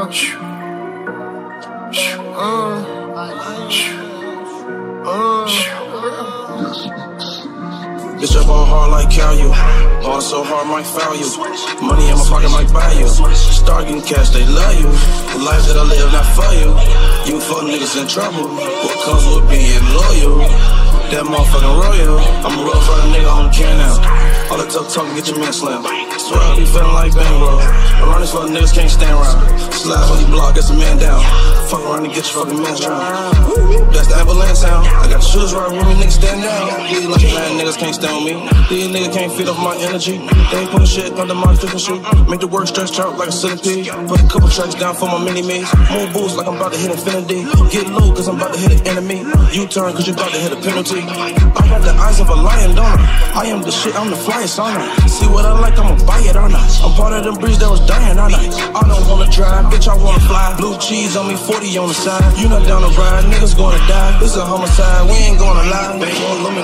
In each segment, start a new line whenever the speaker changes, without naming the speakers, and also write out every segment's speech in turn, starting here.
Uh, uh, uh. Bitch, I ball hard like Calu. Ball so hard, might foul you. Money in my pocket might buy you. Start getting cash, they love you. The life that I live, not for you. You fuck niggas in trouble. What comes with being loyal? That motherfucking royal. I'm a real fucking nigga, I don't care now. All the tough talking, get your man slammed. Swear I be feeling like Bang Bro. Around these fucking niggas can't stand around. Slide on your block, get some man down. Fuck around and get your fucking man drowned. That's the ambulance sound. I got the shoes right with me, niggas stand down. These lucky man niggas can't stand me. These niggas can't feed off my energy. They ain't putting shit under my freaking shoe. Make the work stretch out like a centipede. Put a couple tracks down for my mini me's. Move boots like I'm about to hit infinity. Get low cause I'm about to hit an enemy. You turn cause you about to hit a penalty. I got the eyes of a lion, don't I? I am the shit, I'm the flyest on. See what I like, I'ma buy I'm part of them breeds that was dying, aren't I? I don't wanna drive, bitch, I wanna fly. Blue cheese on me, 40 on the side. You not down to ride, niggas gonna die. This a homicide, we ain't gonna lie.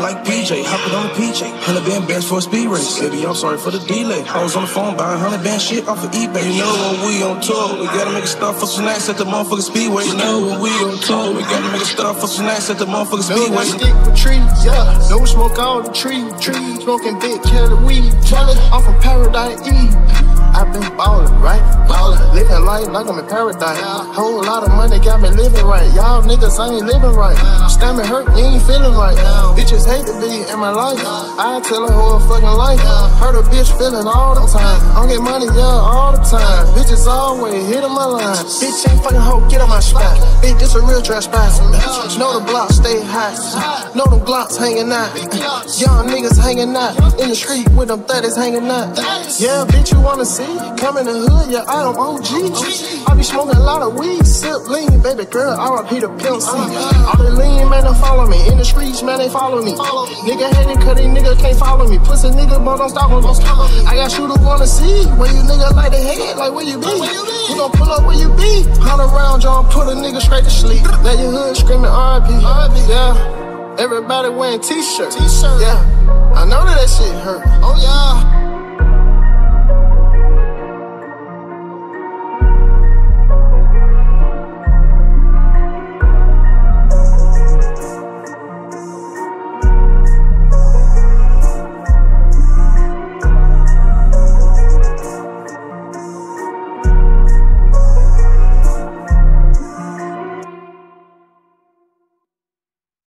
They gon' love me like PJ, hopping on the PJ. 100 band bands for a speed race. Baby, I'm sorry for the delay. I was on the phone buying 100 band shit off of eBay. You know when we on tour, we gotta make a stop for snacks at the motherfucking speedway. You know when we on tour, we gotta make a stop for snacks at the motherfucking speedway.
No stick with trees, yeah. No smoke all the tree, trees. Smoking big Kelly weed. Jelly, I'm from Paradise Eve. Life like I'm in paradise. Whole lot of money got me living right. Y'all niggas ain't living right. Stomach hurt, you ain't feeling right. Bitches hate to be in my life. I tell a whole fucking life. Hurt a bitch feeling all the time. I get money, yeah, all the time. Bitches always hitting my line. Bitch ain't fucking hoe, get on my spot. Bitch, this a real trash spot. Know the block stay hot. Know them glocks hanging out. Young niggas hanging out. In the street with them 30s hanging out. Yeah, bitch, you wanna see? Come in the hood, yeah, I am OG. I be smoking a lot of weed, sip lean, baby girl, RIP the Pimp C. All the lean, man, they follow me. In the streets, man, they follow me. Nigga hating, cause these nigga can't follow me. Pussy nigga, but don't stop me. I got shooters wanna see where you nigga like the head, like where you be. You gon' pull up where you be. Hundred round, John, put a nigga straight to sleep. Let your hood screaming RIP. Yeah. Everybody wearing t-shirts. T-shirt. Yeah. I know that that shit hurt. Oh yeah.